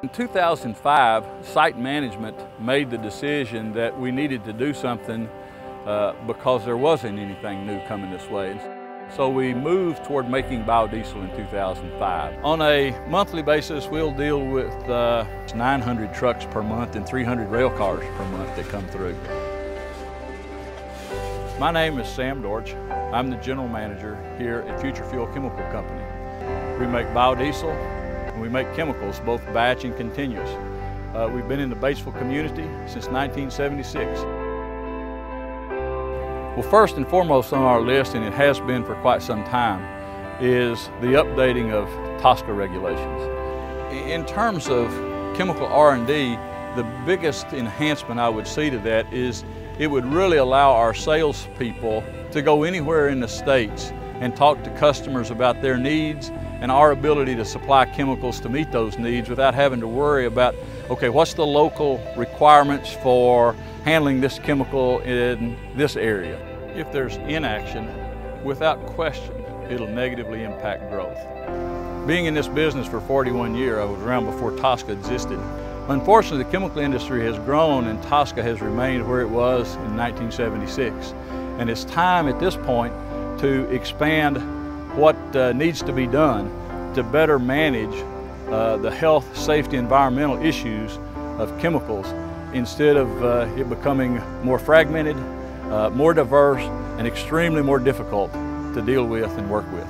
In 2005, site management made the decision that we needed to do something uh, because there wasn't anything new coming this way. So we moved toward making biodiesel in 2005. On a monthly basis, we'll deal with uh, 900 trucks per month and 300 rail cars per month that come through. My name is Sam Dorch. I'm the general manager here at FutureFuel Chemical Company. We make biodiesel and we make chemicals, both batch and continuous. Uh, we've been in the Batesville community since 1976. Well, first and foremost on our list, and it has been for quite some time, is the updating of TSCA regulations. In terms of chemical R&D, the biggest enhancement I would see to that is it would really allow our salespeople to go anywhere in the states and talk to customers about their needs and our ability to supply chemicals to meet those needs without having to worry about, okay, what's the local requirements for handling this chemical in this area? If there's inaction, without question, it'll negatively impact growth. Being in this business for 41 years, I was around before TSCA existed. Unfortunately, the chemical industry has grown and TSCA has remained where it was in 1976. And it's time at this point to expand what uh, needs to be done to better manage uh, the health, safety, environmental issues of chemicals instead of uh, it becoming more fragmented, uh, more diverse, and extremely more difficult to deal with and work with.